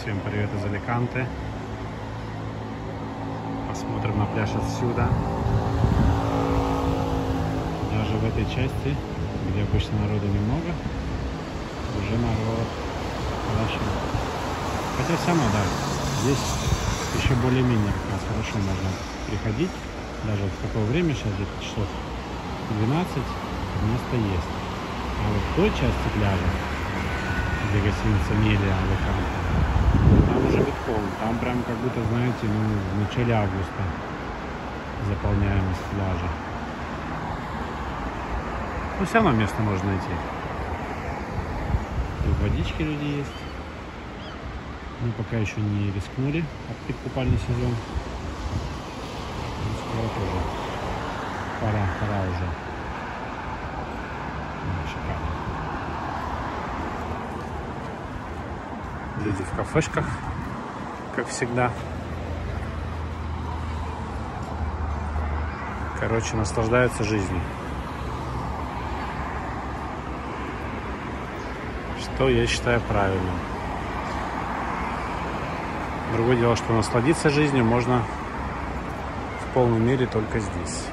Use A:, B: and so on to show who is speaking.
A: Всем привет из Аликанте. Посмотрим на пляж отсюда. Даже в этой части, где обычно народу немного, уже народ начал. Хотя все равно, да, здесь еще более-менее хорошо можно приходить. Даже в такое время, сейчас где-то часов 12, место есть. А вот в той части пляжа, где гостиница Мелия битком. Там прям как будто, знаете, ну, в начале августа заполняемость пляжа. Но все равно место можно найти. Тут водички люди есть. Мы пока еще не рискнули открыть купальный сезон. Скоро тоже. Пора, пора уже. Ну, Шикарно. Люди в кафешках, как всегда. Короче, наслаждаются жизнью. Что я считаю правильным. Другое дело, что насладиться жизнью можно в полной мере только здесь.